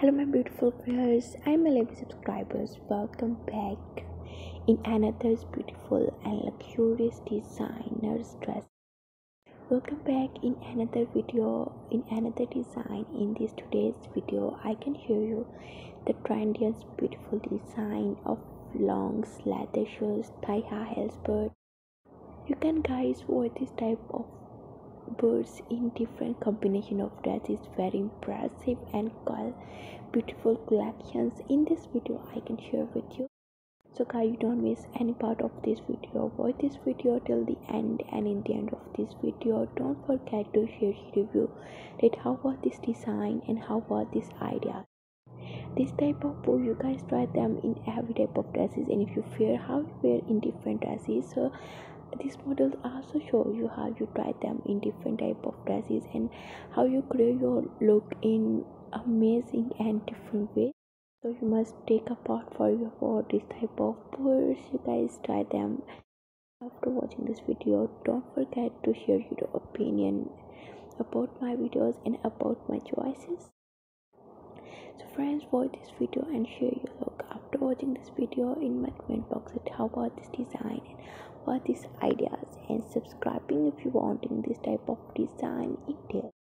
Hello, my beautiful viewers. I'm my lovely subscribers. Welcome back in another beautiful and luxurious designer's dress. Welcome back in another video in another design. In this today's video, I can show you the trendiest beautiful design of long leather shoes, thigh high heels, but you can guys wear this type of birds in different combination of dress is very impressive and call beautiful collections. In this video i can share with you. So guys you don't miss any part of this video. Watch this video till the end and in the end of this video. Don't forget to share your review. That how was this design and how was this idea this type of bow you guys try them in every type of dresses and if you fear how you wear in different dresses so these models also show you how you try them in different type of dresses and how you create your look in amazing and different ways so you must take a part for your for this type of purse you guys try them. After watching this video don't forget to share your opinion about my videos and about my choices friends watch this video and share your look after watching this video in my comment box at how about this design and what these ideas and subscribing if you wanting this type of design in detail